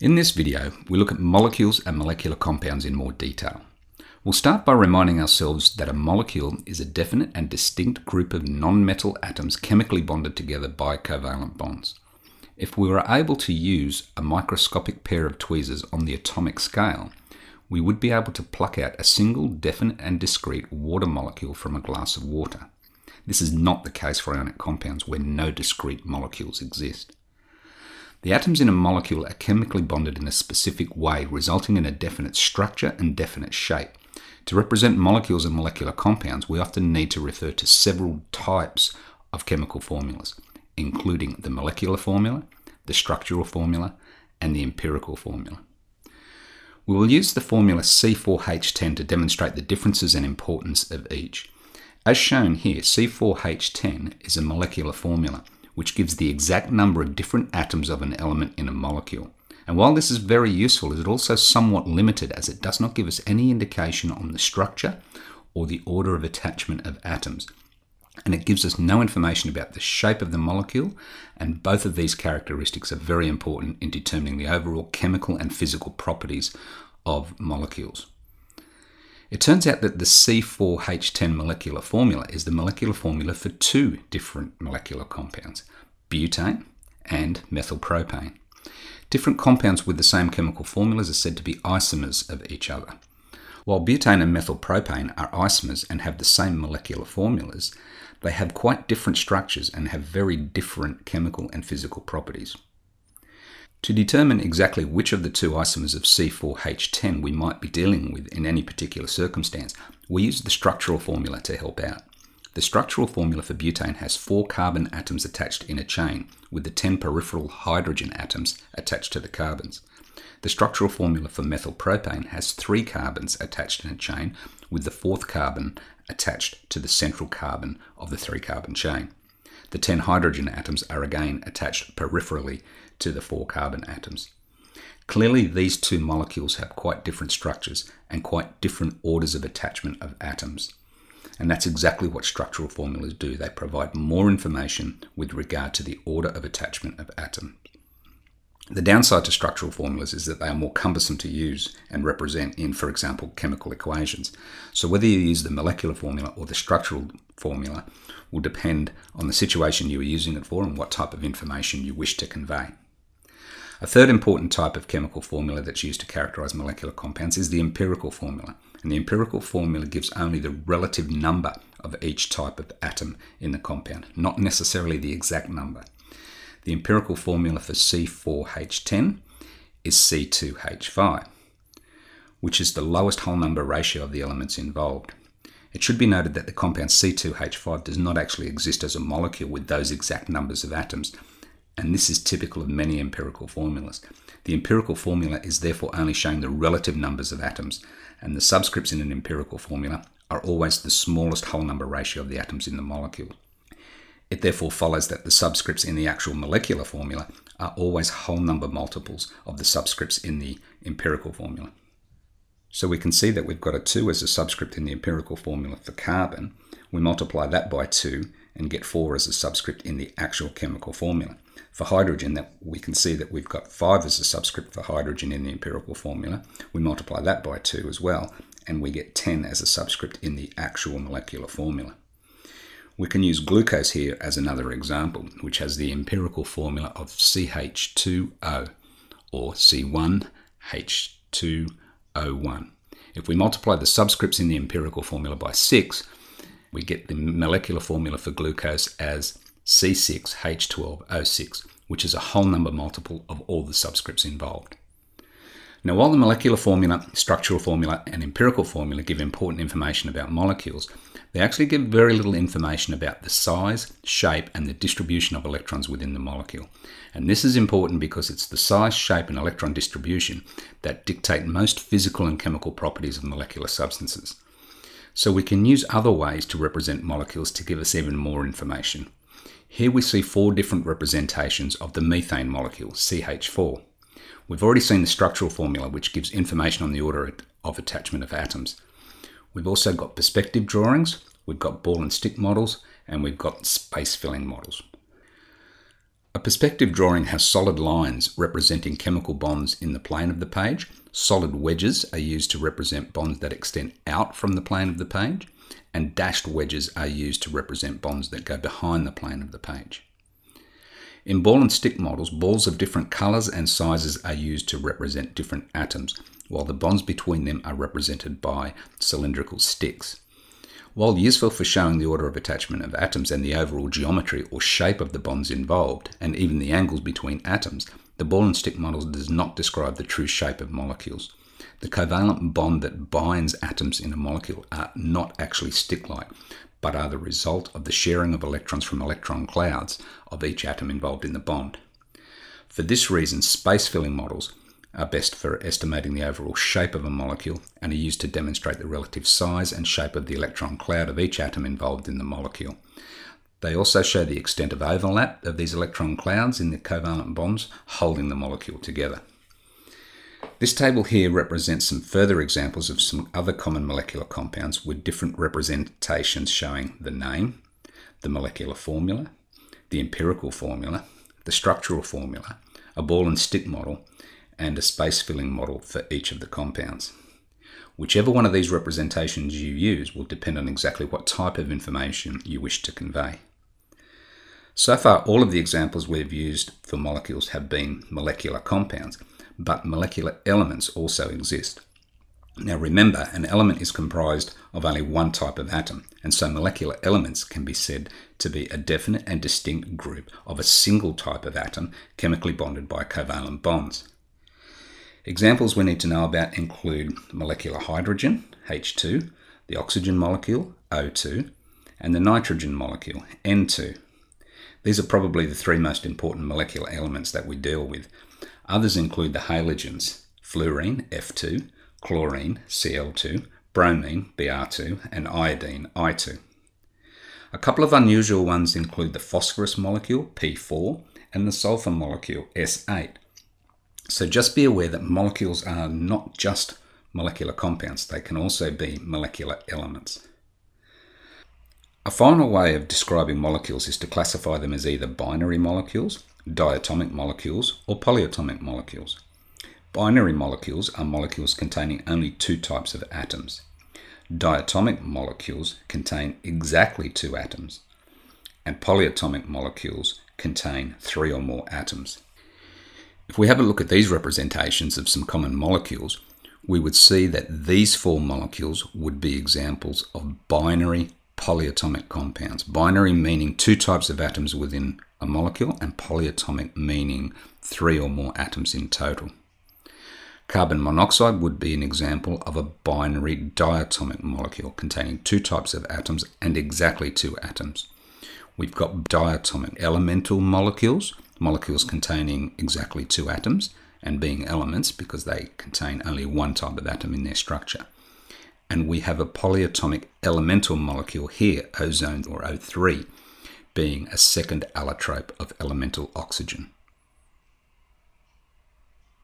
In this video, we look at molecules and molecular compounds in more detail. We'll start by reminding ourselves that a molecule is a definite and distinct group of non-metal atoms chemically bonded together by covalent bonds. If we were able to use a microscopic pair of tweezers on the atomic scale, we would be able to pluck out a single definite and discrete water molecule from a glass of water. This is not the case for ionic compounds where no discrete molecules exist. The atoms in a molecule are chemically bonded in a specific way, resulting in a definite structure and definite shape. To represent molecules and molecular compounds, we often need to refer to several types of chemical formulas, including the molecular formula, the structural formula, and the empirical formula. We will use the formula C4H10 to demonstrate the differences and importance of each. As shown here, C4H10 is a molecular formula which gives the exact number of different atoms of an element in a molecule. And while this is very useful, it is also somewhat limited as it does not give us any indication on the structure or the order of attachment of atoms. And it gives us no information about the shape of the molecule, and both of these characteristics are very important in determining the overall chemical and physical properties of molecules. It turns out that the C4H10 molecular formula is the molecular formula for two different molecular compounds, butane and methylpropane. Different compounds with the same chemical formulas are said to be isomers of each other. While butane and methylpropane are isomers and have the same molecular formulas, they have quite different structures and have very different chemical and physical properties. To determine exactly which of the two isomers of C4H10 we might be dealing with in any particular circumstance, we use the structural formula to help out. The structural formula for butane has four carbon atoms attached in a chain, with the 10 peripheral hydrogen atoms attached to the carbons. The structural formula for methylpropane has three carbons attached in a chain, with the fourth carbon attached to the central carbon of the three carbon chain. The 10 hydrogen atoms are again attached peripherally to the four carbon atoms. Clearly, these two molecules have quite different structures and quite different orders of attachment of atoms. And that's exactly what structural formulas do. They provide more information with regard to the order of attachment of atoms. The downside to structural formulas is that they are more cumbersome to use and represent in, for example, chemical equations. So whether you use the molecular formula or the structural formula will depend on the situation you are using it for and what type of information you wish to convey. A third important type of chemical formula that's used to characterize molecular compounds is the empirical formula. And the empirical formula gives only the relative number of each type of atom in the compound, not necessarily the exact number. The empirical formula for C4H10 is C2H5, which is the lowest whole number ratio of the elements involved. It should be noted that the compound C2H5 does not actually exist as a molecule with those exact numbers of atoms, and this is typical of many empirical formulas. The empirical formula is therefore only showing the relative numbers of atoms, and the subscripts in an empirical formula are always the smallest whole number ratio of the atoms in the molecule. It therefore follows that the subscripts in the actual molecular formula are always whole number multiples of the subscripts in the empirical formula. So we can see that we've got a 2 as a subscript in the empirical formula for carbon. We multiply that by 2 and get 4 as a subscript in the actual chemical formula. For hydrogen, that we can see that we've got 5 as a subscript for hydrogen in the empirical formula. We multiply that by 2 as well, and we get 10 as a subscript in the actual molecular formula. We can use glucose here as another example, which has the empirical formula of CH2O or C1H2O1. If we multiply the subscripts in the empirical formula by 6, we get the molecular formula for glucose as C6H12O6, which is a whole number multiple of all the subscripts involved. Now, while the molecular formula, structural formula, and empirical formula give important information about molecules, they actually give very little information about the size, shape, and the distribution of electrons within the molecule. And this is important because it's the size, shape, and electron distribution that dictate most physical and chemical properties of molecular substances. So we can use other ways to represent molecules to give us even more information. Here we see four different representations of the methane molecule, CH4. We've already seen the structural formula, which gives information on the order of attachment of atoms. We've also got perspective drawings, we've got ball and stick models, and we've got space filling models. A perspective drawing has solid lines representing chemical bonds in the plane of the page. Solid wedges are used to represent bonds that extend out from the plane of the page, and dashed wedges are used to represent bonds that go behind the plane of the page. In ball and stick models, balls of different colours and sizes are used to represent different atoms, while the bonds between them are represented by cylindrical sticks. While useful for showing the order of attachment of atoms and the overall geometry or shape of the bonds involved, and even the angles between atoms, the ball and stick model does not describe the true shape of molecules. The covalent bond that binds atoms in a molecule are not actually stick-like, but are the result of the sharing of electrons from electron clouds of each atom involved in the bond. For this reason, space-filling models are best for estimating the overall shape of a molecule and are used to demonstrate the relative size and shape of the electron cloud of each atom involved in the molecule. They also show the extent of overlap of these electron clouds in the covalent bonds holding the molecule together. This table here represents some further examples of some other common molecular compounds with different representations showing the name, the molecular formula, the empirical formula, the structural formula, a ball and stick model, and a space filling model for each of the compounds. Whichever one of these representations you use will depend on exactly what type of information you wish to convey. So far, all of the examples we've used for molecules have been molecular compounds, but molecular elements also exist. Now remember, an element is comprised of only one type of atom, and so molecular elements can be said to be a definite and distinct group of a single type of atom chemically bonded by covalent bonds. Examples we need to know about include molecular hydrogen, H2, the oxygen molecule, O2, and the nitrogen molecule, N2. These are probably the three most important molecular elements that we deal with. Others include the halogens, fluorine, F2, chlorine, Cl2, bromine, Br2, and iodine, I2. A couple of unusual ones include the phosphorus molecule, P4, and the sulfur molecule, S8. So just be aware that molecules are not just molecular compounds, they can also be molecular elements. A final way of describing molecules is to classify them as either binary molecules, diatomic molecules, or polyatomic molecules. Binary molecules are molecules containing only two types of atoms. Diatomic molecules contain exactly two atoms, and polyatomic molecules contain three or more atoms. If we have a look at these representations of some common molecules, we would see that these four molecules would be examples of binary polyatomic compounds. Binary meaning two types of atoms within a molecule, and polyatomic meaning three or more atoms in total. Carbon monoxide would be an example of a binary diatomic molecule containing two types of atoms and exactly two atoms. We've got diatomic elemental molecules, molecules containing exactly two atoms and being elements because they contain only one type of atom in their structure. And we have a polyatomic elemental molecule here, ozone or O3, being a second allotrope of elemental oxygen.